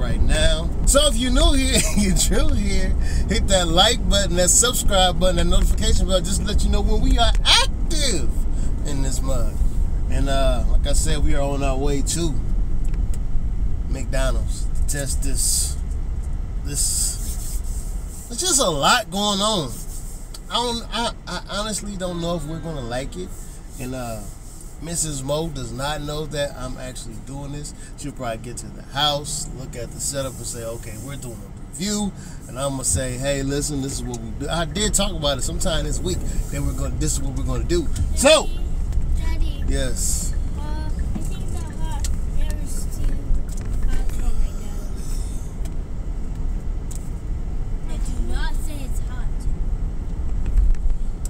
right now. So if you're new here, you're true here, hit that like button, that subscribe button, that notification bell, just to let you know when we are active in this mug. And uh, like I said, we are on our way to McDonald's to test this. This. There's just a lot going on. I don't. I, I honestly don't know if we're gonna like it. And uh, Mrs. Mo does not know that I'm actually doing this. She'll probably get to the house, look at the setup, and say, "Okay, we're doing a review." And I'm gonna say, "Hey, listen, this is what we do." I did talk about it sometime this week. Then we're gonna. This is what we're gonna do. So, Daddy, yes. uh, I think hot air is too hot. I do not say it's hot.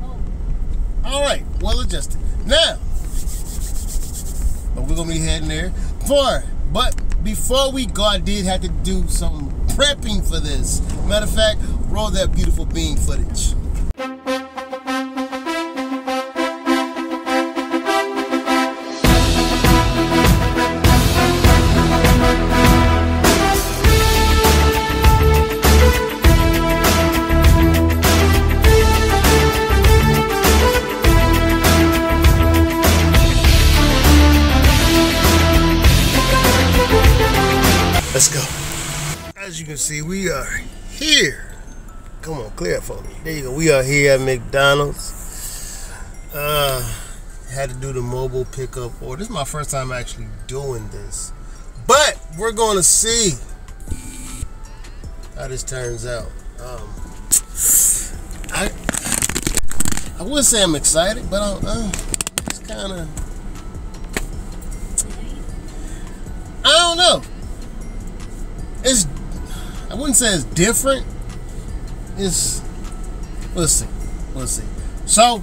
Oh, All right, well adjusted. Now, we're gonna be heading there. For but before we go, I did have to do some prepping for this. Matter of fact, roll that beautiful bean footage. We are here at McDonald's. Uh, had to do the mobile pickup order. This is my first time actually doing this, but we're going to see how this turns out. Um, I I wouldn't say I'm excited, but I'm uh, it's kind of I don't know it's I wouldn't say it's different. It's we'll see. We'll see. So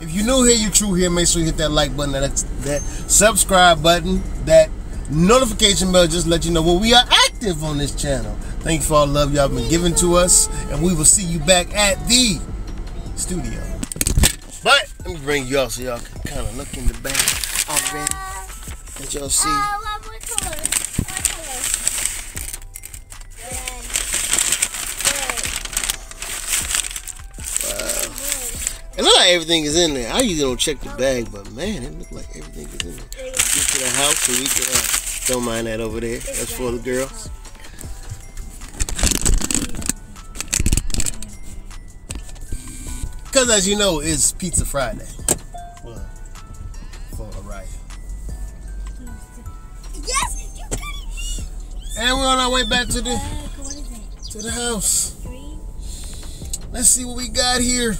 if you're new here, you're true here, make sure you hit that like button, that that subscribe button, that notification bell, just let you know when we are active on this channel. Thank you for all the love y'all been giving to us, and we will see you back at the studio. But let me bring you all so y'all can kind of look in the back already. Let y'all see. And not everything is in there. I usually don't check the bag, but man, it looked like everything is in there. Get to the house so we can, uh, don't mind that over there. That's for the girls. Because as you know, it's Pizza Friday. Well, for Araya. Yes, you. And we're on our way back to the Uh, what is it? to the house. Let's see what we got here.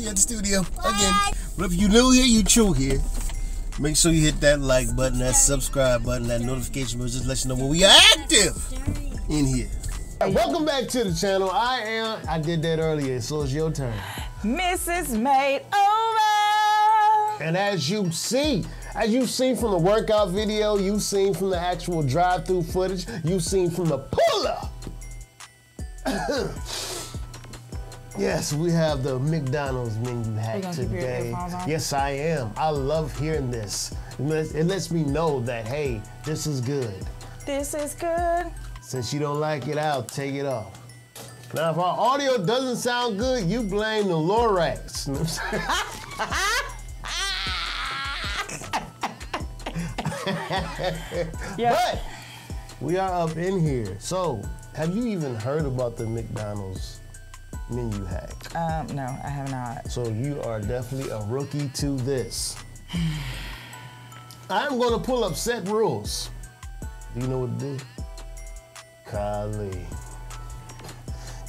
See you at the studio again. But if you new here, you true here. Make sure you hit that like button, that subscribe button, that notification bell, just let you know when we are active in here. Welcome back to the channel. I am. I did that earlier, so it's your turn. Mrs. Made Over. And as you see, as you've seen from the workout video, you've seen from the actual drive-through footage, you've seen from the pull-up. yes, we have the McDonald's menu hack gonna keep your today. Yes, I am. I love hearing this. It lets, it lets me know that hey, this is good. This is good. Since you don't like it, I'll take it off. Now, if our audio doesn't sound good, you blame the Lorax. You know what I'm saying? Yeah. But we are up in here. So, have you even heard about the McDonald's menu hack? Um, no, I have not. So you are definitely a rookie to this. I'm going to pull up set rules. Do you know what to do? Golly.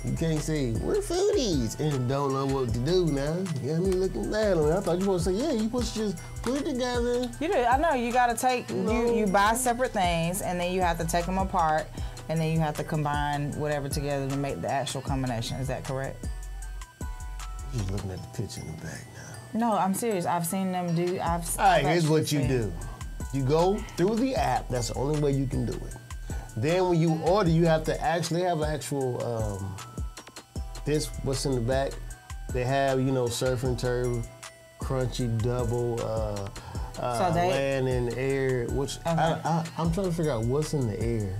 You can't say, we're foodies, and don't know what to do now. You got me looking down on me. I thought you were supposed to say, yeah, you supposed to just put it together. You do. I know you gotta take No. you you buy separate things and then you have to take them apart and then you have to combine whatever together to make the actual combination. Is that correct? Just looking at the picture in the back now. No, I'm serious. I've seen them do. I've. All right, here's what you seen- do. You go through the app. That's the only way you can do it. Then when you order, you have to actually have actual um, this. What's in the back? They have you know surf and turf, crunchy double, uh, uh, So they- land and air. Which I, I, I'm trying to figure out what's in the air.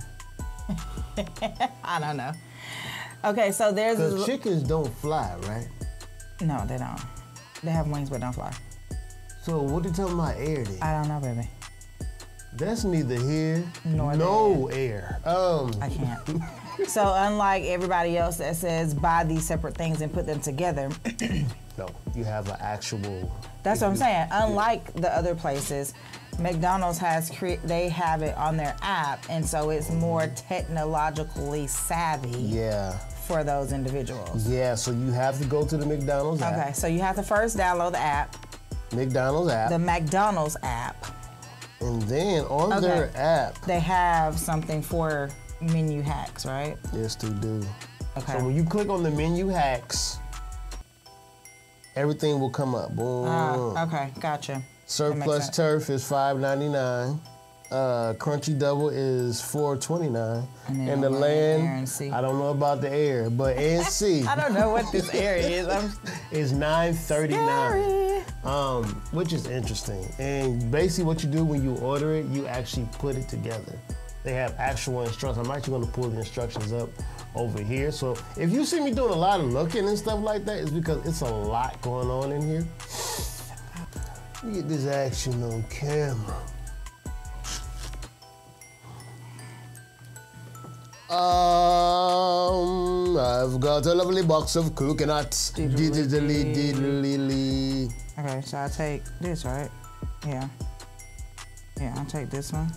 I don't know. Okay, so there's. Because chickens don't fly, right? no, they don't. They have wings but don't fly. So what do you talking about air then? I don't know, baby. That's neither here Nor no air. Um, I can't. so unlike everybody else that says buy these separate things and put them together, no, you have an actual. that's what I'm saying. Unlike the other places, McDonald's has cre- they have it on their app, and so it's more technologically savvy Yeah. for those individuals. Yeah, so you have to go to the McDonald's app. Okay, so you have to first download the app, McDonald's app. the McDonald's app. and then on Okay. their app, They have something for menu hacks, right? yes, they do. Okay. So when you click on the menu hacks, everything will come up. Boom. Ah, okay, gotcha. Surf that makes plus sense. turf is five ninety nine. Uh, Crunchy double is four twenty nine. And And the land, air, and land, sea. I don't know about the air, but and C I don't know what this area is. I'm is nine thirty nine. um, which is interesting. And basically, what you do when you order it, you actually put it together. They have actual instructions. I'm actually going to pull the instructions up over here. So if you see me doing a lot of looking and stuff like that, it's because it's a lot going on in here. Let me get this action on camera. Um, I've got a lovely box of coconuts. Diddly Diddly. Okay, so I take this, right? Yeah. Yeah, I'll take this one.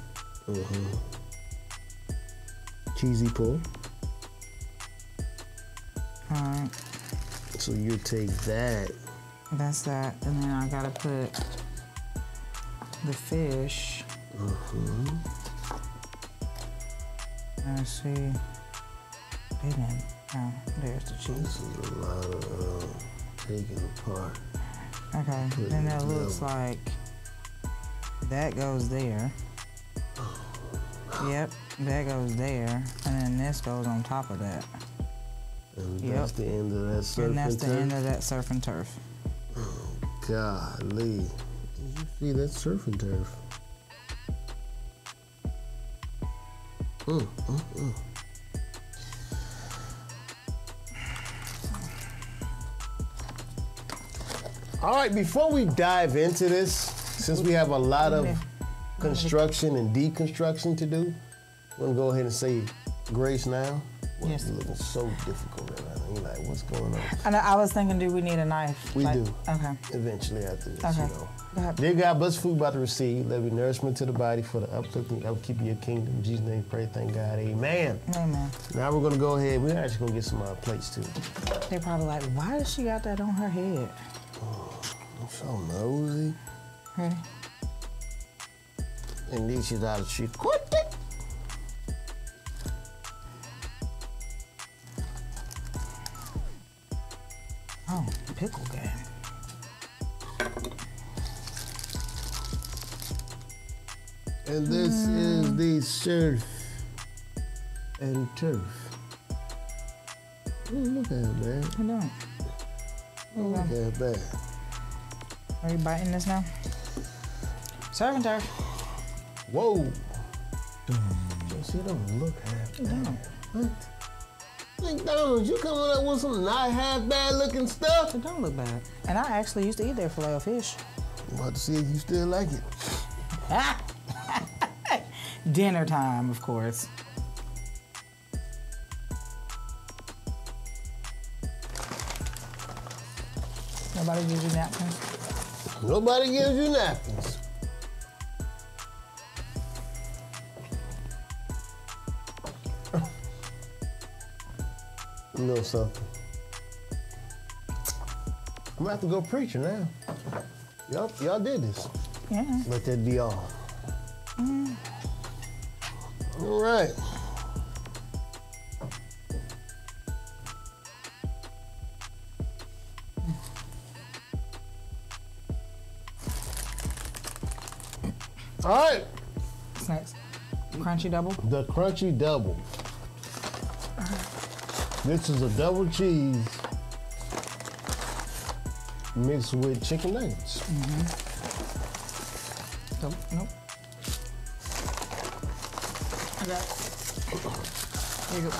Cheesy pull. All right, So you take that. That's that. And then I gotta put the fish. Let's see. They didn't. Oh, there's the cheese. This is a lot of um, taking apart. Okay, Put then that looks like that goes there. Yep, that goes there, and then this goes on top of that. And Yep. that's the end of that surf and that's and the turf. end of that surf and turf. Oh, golly. Did you see that surfing turf? Mm, mm, mm. All right, before we dive into this, since we have a lot of construction and deconstruction to do, I'm gonna go ahead and say grace now. Well, Yes. You're looking so difficult Like, what's going on? And I I was thinking, do we need a knife? We do. Okay. Eventually after this, Okay. you know. Dear God, bless food about to receive. Let it be nourishment to the body for the uplifting, upkeep of your kingdom. In Jesus' name, pray, thank God, amen. Amen. Now we're gonna go ahead. We're actually gonna get some uh, plates too. They're probably like, why does she got that on her head? I'm so nosy. Ready? And these is out of shit. Quit Oh, pickle game. And this is the surf and turf. Oh, look at that. I don't. Oh, look at that. Are you biting this now? Surf and turf. Whoa. See, it don't look half It don't. McDonald's, you coming up with some not half bad looking stuff? It don't look bad. And I actually used to eat their filet of fish. I'm about to see if you still like it. Dinner time, of course. Nobody gives you napkins? Nobody gives you napkins. Little something? I'm gonna have to go preaching now. Y'all, y'all did this. Yeah. Let that be all. Mm. All right. All right. Snacks. Crunchy double. The crunchy double. This is a double cheese mixed with chicken nuggets. Nope. Nope. I got it. There you go.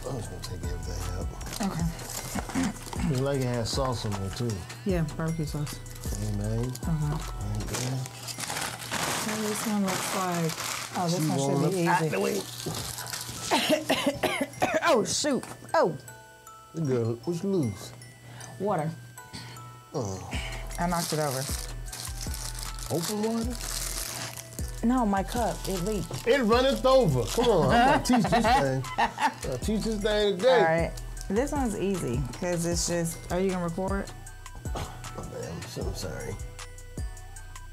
I was gonna take everything out. Okay. It's like it has sauce in there too. Yeah, barbecue sauce. Man. Uh-huh. Right there. This one looks like. Oh, this She one should be easy. Oh shoot! Oh, The girl, was loose? water. Oh, I knocked it over. open water? No, my cup. It leaked. It runneth over. Come on, I'm gonna teach this thing. I'll teach this thing today. All right. This one's easy because it's just. Are you gonna record? Oh, so I'm so sorry.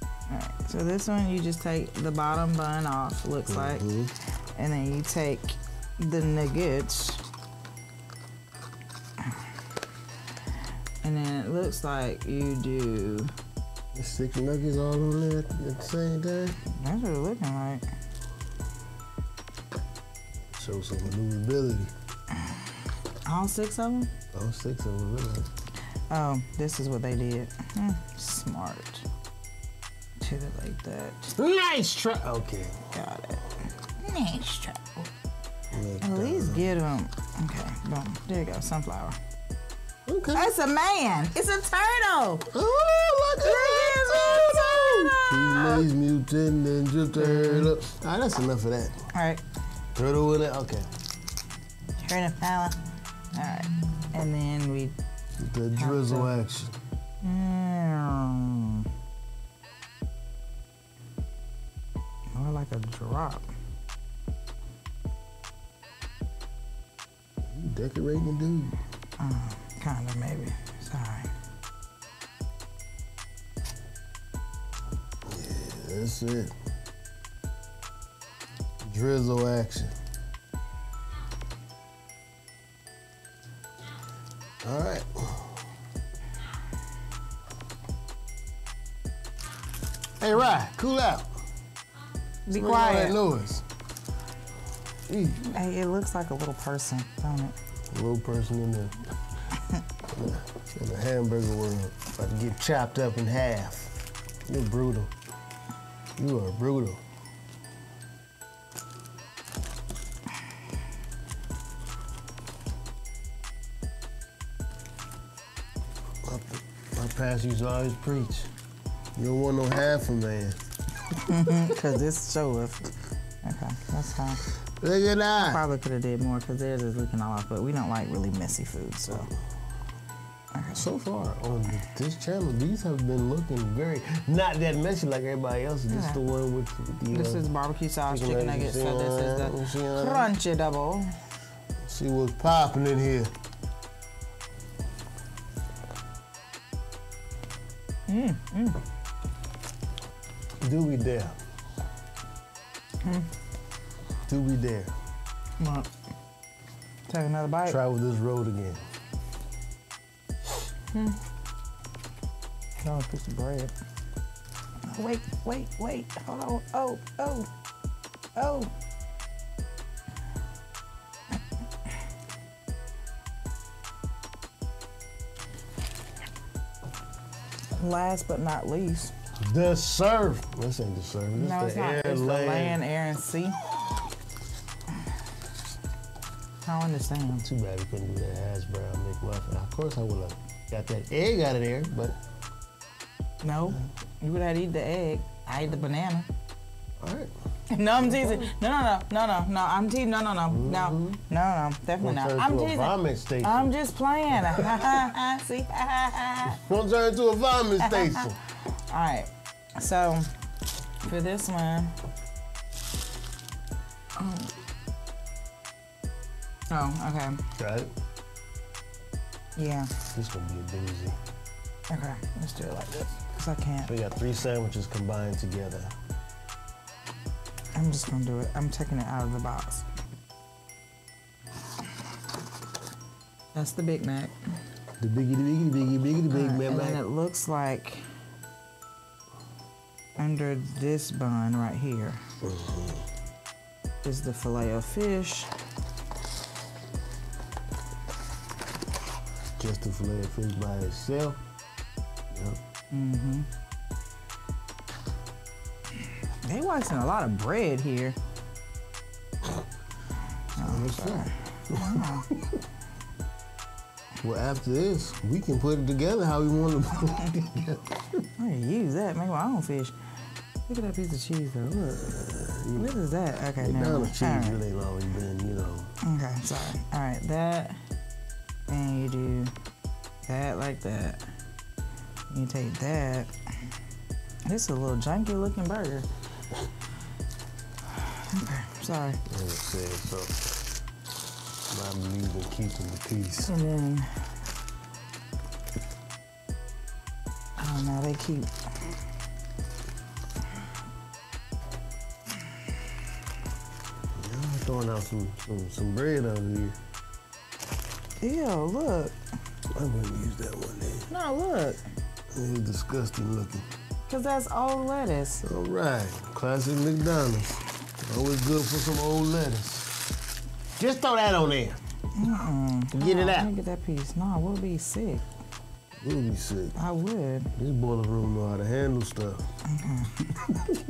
All right. So this one, you just take the bottom bun off. Looks like, mm-hmm. and then you take the nuggets. And then it looks like you do. The six nuggets all on there at the same time. That's what it's looking like. Show some maneuverability. All six of them? All six of them, really. Oh, this is what they did. Hmm, smart. Did it like that. Nice try. Okay. Got it. Nice try. Make At least get them. Okay, boom. There you go, sunflower. Okay. That's a man. It's a turtle. Oh, look at that turtle! Teenage Mutant Ninja Turtle. All right, that's enough of that. All right, Turtle with it. Okay. turn it power. All right, and then we. The drizzle action. Mm, more like a drop. Decorating, the dude. Uh, kind of, maybe. Sorry. Yeah, that's it. Drizzle action. All right. Hey, Ryan, cool out. Be quiet. Eee, Hey, it looks like a little person, don't it? Little person in the, in the hamburger world about to get chopped up in half. You're brutal. You are brutal. My, my pastor used to always preach. You don't want no half a man. Because this show us. Okay, that's fine. Look at that. Probably could have did more because theirs is looking all off, but we don't like really messy food, so. So far on this channel, these have been looking very not that messy like everybody else. This is the one with, the. This uh, is barbecue sauce, chicken chicken nuggets. So this is the crunchy double. See what's popping in here. Mm, mm. Do we dare? Hmm. Do we dare Come on. Take another bite. travel this road again? Hmm. No, a piece of bread. Oh, wait, wait, wait. Hold on. Oh, oh, oh. Last but not least, The surf. This ain't the surf. This no, the it's not. air It's the land. land, air, and sea. I don't understand. Too bad we couldn't do that hash brown McMuffin. Of course, I would have got that egg out of there, but No, you would have to eat the egg. I ate the banana. all right. No, I'm teasing. No, no, no, no, no, no. I'm teasing. No, no, no, no, no, no. Definitely not. I'm teasing. vomit station. I'm just playing. See? Gonna turn into a vomit station. All right. So for this one. um, Oh, okay. It. Yeah. This gonna be a doozy. Okay. Let's do it like this. Cause I can't. We got three sandwiches combined together. I'm just gonna do it. I'm taking it out of the box. That's the Big Mac. The biggie, the biggie, the biggie, biggie, the big Alright, man, and then it looks like under this bun right here mm-hmm. is the filet of fish. Just the filet of fish by itself. Yep. Mm-hmm. They wasting a lot of bread here. Well, after this, we can put it together how we want to put it together. I can use that, make my own fish. Look at that piece of cheese though. Look. What is that? Okay, now. Cheese really ain't always been, you know. Okay, sorry. All right, that, and you do that like that. You take that. This is a little janky looking burger. Okay, sorry. So I believe in keeping the peace. And then, oh no, they keep. Y'all throwing out some, some, some bread out here. Ew, look. I wouldn't use that one then. No, look. It's disgusting looking. Cause that's old lettuce. All right, classic McDonald's. Always good for some old lettuce. Just throw that on there. Get it Oh, Let out. me get that piece. No, I will be sick. We'll be sick. I would. This boiler room know how to handle stuff.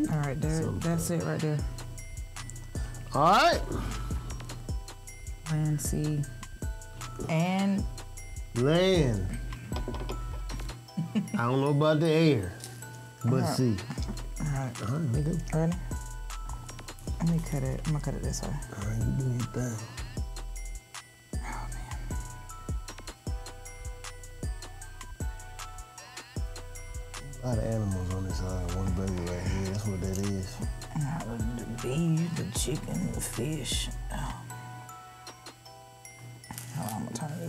All right, there, that's it right there. All right, Land, sea, and land. I don't know about the air, but see. all right. All right, nigga. Ready? Let me cut it. I'm gonna cut it this way. All right, you do your thing. Oh man. A lot of animals on this side. One burger right here. That's what that is. Now, the beef, the chicken, the fish. Oh.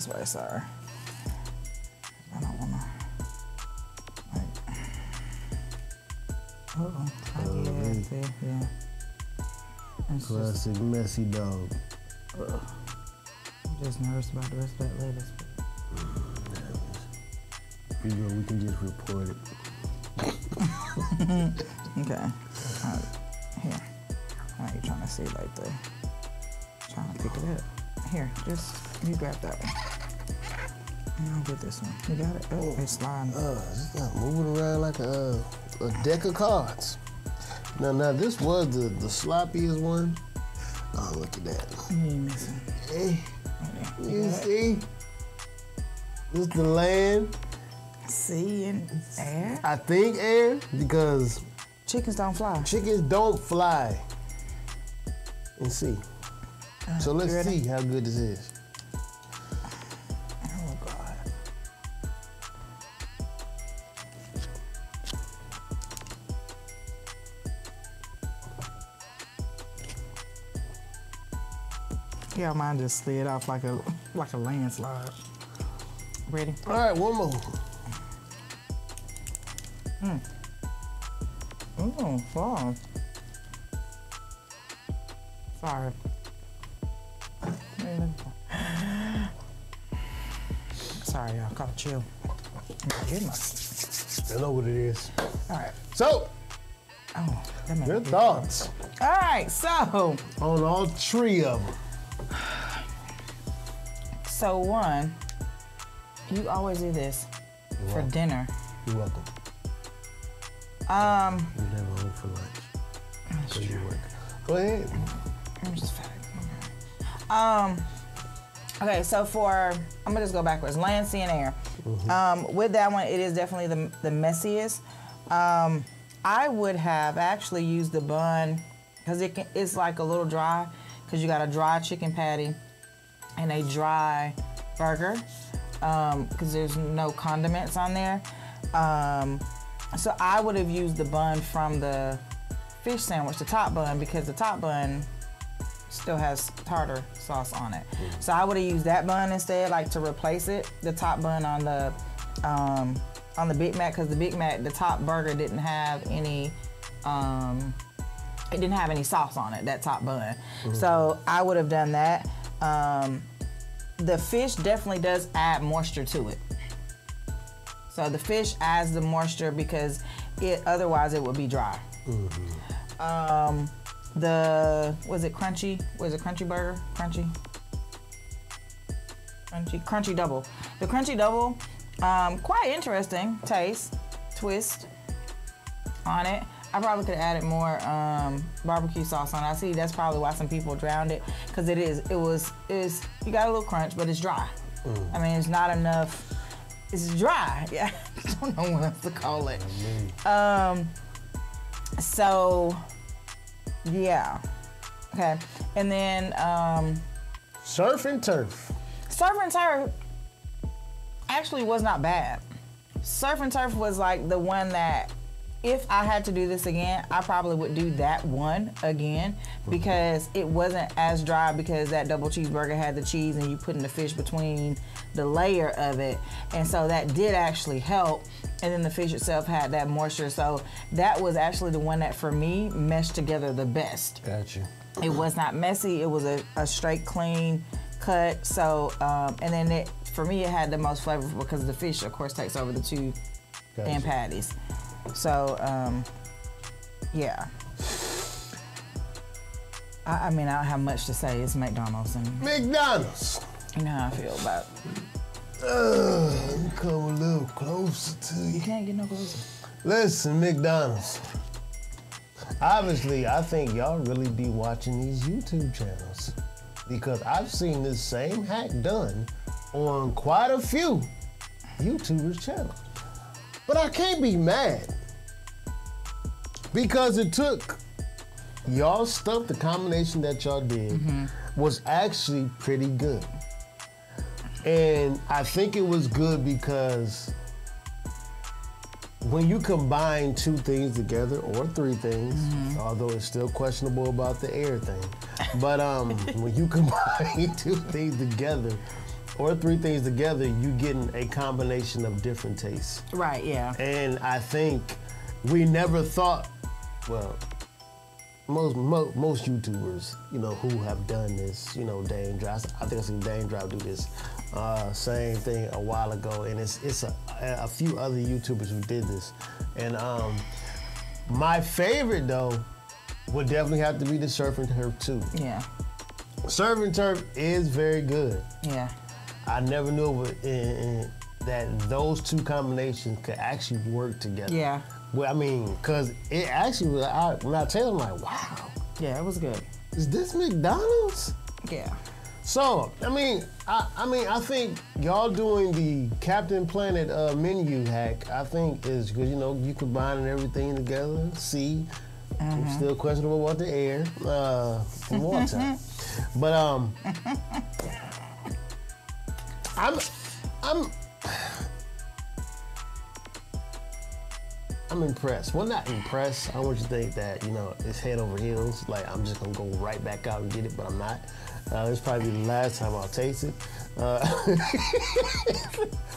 This way. Sorry. I don't wanna. Like. Oh, yeah, really? see, yeah. It's just, Classic messy dog. I'm just nervous about the rest of that lettuce. You know, we can just report it. Okay. Here. are you trying to see like the trying to pick it up. Here, just you grab that one. And I'll get this one. You got it? Oh, it's sliding. Uh, it's not moving around like a, uh, a deck of cards. Now, now this was the, the sloppiest one. Oh, look at that. You ain't missing. Hey, Right you see? This the land. See in air? I think air because Chickens don't fly. chickens don't fly. And see. So let's see how good this is. Yeah, mine just slid off like a like a landslide. Ready? All right, one more. Hmm. Oh, wow. Sorry. Sorry, y'all. Caught a chill. My goodness. I know what it is. All right. So, Oh, that me- thoughts All right. So, on all three of them? So one, you always do this for welcome. dinner. You're welcome. Um, You never home for lunch. that's Cause you true. work. Go ahead. I'm just fat. Um. Okay, so for I'm gonna just go backwards. Land, sea, and air. Um, with that one, it is definitely the the messiest. Um, I would have actually used the bun because it can, it's like a little dry because you got a dry chicken patty and a dry burger because there's no condiments on there. Um, so I would have used the bun from the fish sandwich, the top bun, because the top bun still has tartar sauce on it. So I would have used that bun instead, like to replace it. The top bun on the um, on the Big Mac, because the Big Mac, the top burger didn't have any. Um, it didn't have any sauce on it. That top bun. So I would have done that. Um, the fish definitely does add moisture to it. So the fish adds the moisture because it otherwise it would be dry. Um, the was it crunchy? Was it crunchy burger? Crunchy. Crunchy, crunchy double. The crunchy double, um, quite interesting taste, twist on it. I probably could have added more um, barbecue sauce on. I see that's probably why some people drowned it because it is. It was. Is you got a little crunch, but it's dry. I mean, it's not enough. It's dry. Yeah, I don't know what else to call it. Um. So, yeah. Okay, and then um, Surf and turf. surf and turf actually was not bad. Surf and turf was like the one that if I had to do this again, I probably would do that one again because it wasn't as dry because that double cheeseburger had the cheese and you putting the fish between the layer of it. And so that did actually help. And then the fish itself had that moisture. So that was actually the one that for me meshed together the best. Got you. It was not messy. It was a, a straight, clean cut. So, um, and then it for me, it had the most flavorful because the fish, of course, takes over the two Gotcha. and patties. So, um, yeah. I, I mean, I don't have much to say. It's McDonald's, and McDonald's. you know how I feel about. Uh, come a little closer to you. You can't get no closer. Listen, McDonald's. Obviously, I think y'all really be watching these YouTube channels because I've seen this same hack done on quite a few YouTubers' channels. But I can't be mad. Because it took y'all stuff, the combination that y'all did was actually pretty good. And I think it was good because when you combine two things together or three things, although it's still questionable about the air thing, but um, when you combine two things together or three things together, you're getting a combination of different tastes. Right? Yeah. And I think we never thought, well, most mo- most YouTubers, you know, who have done this, you know, Daym Drops. I think I seen Daym Drops do this uh, same thing a while ago, and it's it's a, a few other YouTubers who did this. And um, my favorite though would definitely have to be the Surf and Turf too. Yeah. Surf and Turf is very good. Yeah. I never knew it in, that those two combinations could actually work together. Yeah. Well, I mean, cause it actually was. I, when I tell them, like, wow, Yeah. It was good. is this McDonald's? Yeah. So, I mean, I, I mean, I think y'all doing the Captain Planet uh, menu hack. I think is because you know you combining everything together. See, I'm still questionable about the air uh, water, but um, I'm, I'm. I'm impressed. Well, not impressed. I want you to think that, you know, it's head over heels. Like, I'm just going to go right back out and get it, but I'm not. Uh, this probably the last time I'll taste it. Uh,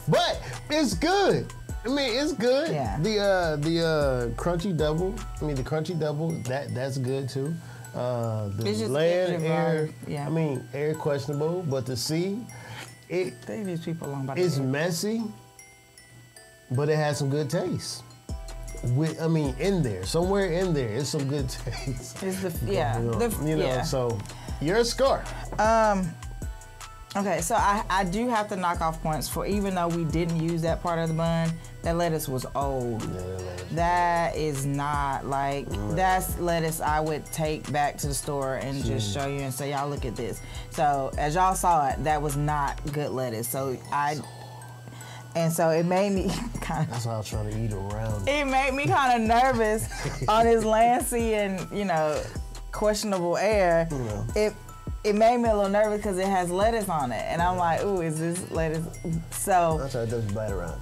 but it's good. I mean, it's good. Yeah. The uh, the uh, crunchy double. I mean, the crunchy double. That that's good too. Uh, the land air. yeah. I mean, air questionable, but the sea, it leave these people alone it's messy, but it has some good taste. With, I mean, in there, somewhere in there, it's some good taste. It's the yeah. You know, the, you know, yeah. so your score. Um. Okay, so I, I do have to knock off points for even though we didn't use that part of the bun, that lettuce was old. That is not like that's lettuce I would take back to the store and just mm. show you and say, y'all look at this. So as y'all saw it, that was not good lettuce. So I and so it made me kind of That's why I was trying to eat around. it. it made me kind of nervous on his Lancy and you know questionable air. Yeah. It it made me a little nervous because it has lettuce on it, and I'm like, ooh, is this lettuce? So I tried to just bite around.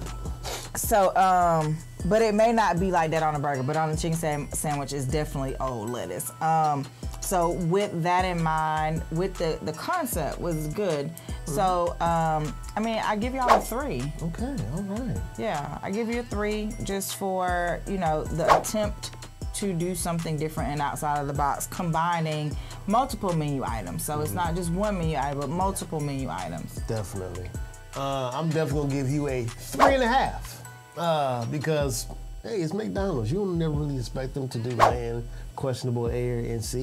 So um, but it may not be like that on a burger, but on the chicken sam- sandwich is definitely old lettuce. Um, so with that in mind, with the the concept was good. So um, I mean, I give y'all a three. Okay, all right. Yeah, I give you a three just for you know the attempt to do something different and outside of the box, combining multiple menu items. So it's not just one menu item, but multiple menu items. Definitely. Uh, I'm definitely gonna give you a three and a half uh, because hey, it's McDonald's. You don't never really expect them to do land, questionable air, and sea.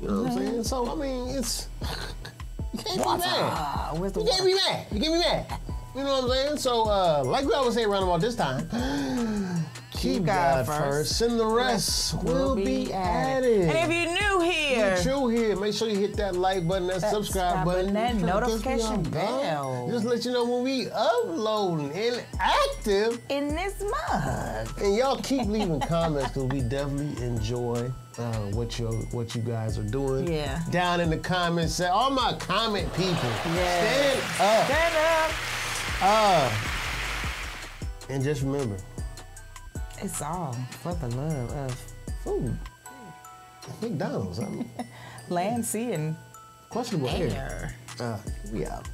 You know what I'm saying? So I mean, it's you can't be mad. Ah, You can't be mad. You can't be mad. You know what I'm saying? So, uh, like we always say around about this time, keep God, God first, first. and the rest will be added. And if you're new here, You're true here. Make sure you hit that like button, that, That subscribe subscribe button, button, that notification be bell. Just let you know when we uploading and active. in this mug. And y'all keep leaving comments because we definitely enjoy uh, what you what you guys are doing. Yeah. Down in the comments, say all my comment people. Yes. Stand up. Stand up. Uh, and just remember, It's all for the love of food. McDonald's. I mean, land, sea, and questionable air. air. Uh, we out.